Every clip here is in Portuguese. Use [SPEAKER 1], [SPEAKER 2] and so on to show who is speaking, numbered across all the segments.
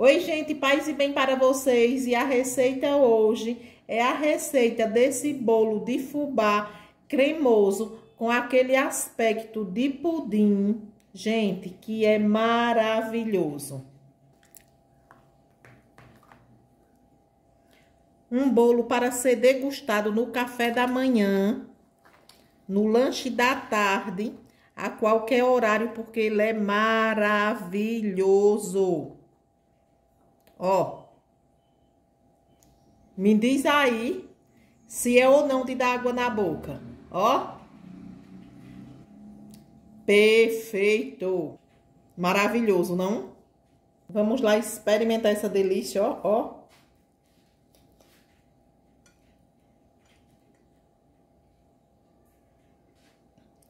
[SPEAKER 1] Oi, gente, paz e bem para vocês. E a receita hoje é a receita desse bolo de fubá cremoso com aquele aspecto de pudim, gente, que é maravilhoso. Um bolo para ser degustado no café da manhã, no lanche da tarde, a qualquer horário, porque ele é maravilhoso. Ó. Me diz aí se é ou não de dar água na boca. Ó. Perfeito. Maravilhoso, não? Vamos lá experimentar essa delícia, ó, ó.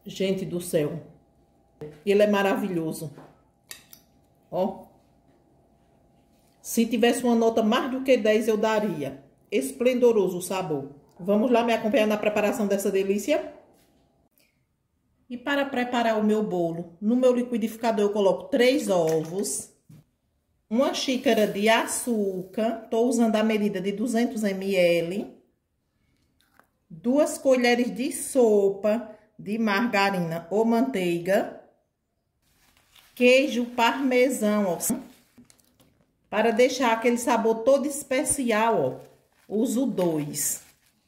[SPEAKER 1] Gente do céu. Ele é maravilhoso. Ó. Se tivesse uma nota mais do que 10, eu daria. Esplendoroso o sabor. Vamos lá me acompanhar na preparação dessa delícia? E para preparar o meu bolo, no meu liquidificador eu coloco três ovos, uma xícara de açúcar, estou usando a medida de 200 ml, duas colheres de sopa de margarina ou manteiga, queijo parmesão, ó, para deixar aquele sabor todo especial, ó, uso dois.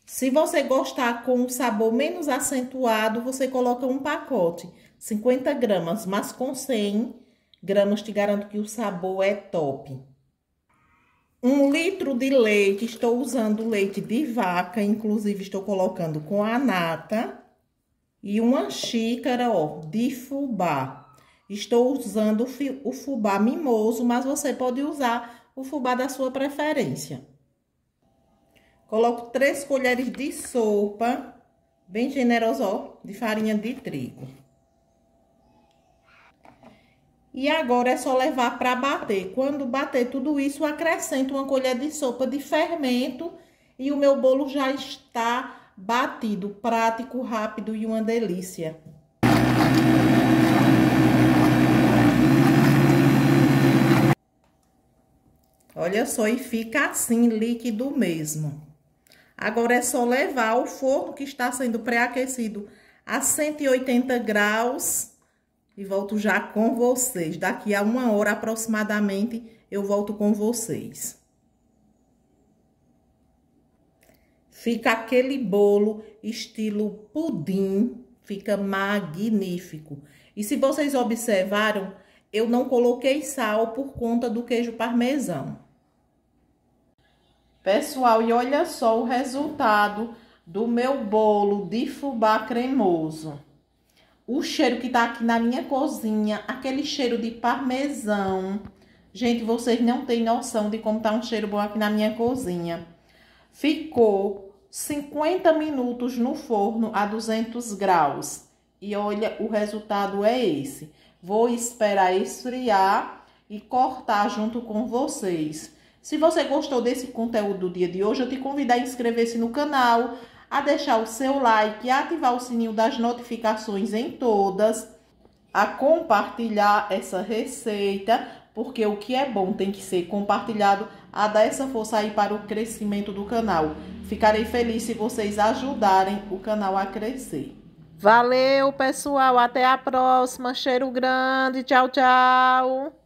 [SPEAKER 1] Se você gostar com um sabor menos acentuado, você coloca um pacote, 50 gramas, mas com 100 gramas te garanto que o sabor é top. Um litro de leite, estou usando leite de vaca, inclusive estou colocando com a nata. E uma xícara, ó, de fubá. Estou usando o fubá mimoso, mas você pode usar o fubá da sua preferência. Coloco três colheres de sopa, bem generosa, ó, de farinha de trigo. E agora é só levar para bater. Quando bater tudo isso, acrescento uma colher de sopa de fermento e o meu bolo já está batido, prático, rápido e uma delícia. Olha só, e fica assim, líquido mesmo. Agora é só levar ao forno que está sendo pré-aquecido a 180 graus e volto já com vocês. Daqui a uma hora aproximadamente eu volto com vocês. Fica aquele bolo estilo pudim, fica magnífico. E se vocês observaram, eu não coloquei sal por conta do queijo parmesão. Pessoal, e olha só o resultado do meu bolo de fubá cremoso. O cheiro que tá aqui na minha cozinha, aquele cheiro de parmesão. Gente, vocês não têm noção de como tá um cheiro bom aqui na minha cozinha. Ficou 50 minutos no forno a 200 graus. E olha, o resultado é esse. Vou esperar esfriar e cortar junto com vocês. Se você gostou desse conteúdo do dia de hoje, eu te convido a inscrever-se no canal, a deixar o seu like, a ativar o sininho das notificações em todas, a compartilhar essa receita, porque o que é bom tem que ser compartilhado, a dar essa força aí para o crescimento do canal. Ficarei feliz se vocês ajudarem o canal a crescer. Valeu, pessoal. Até a próxima. Cheiro grande. Tchau, tchau.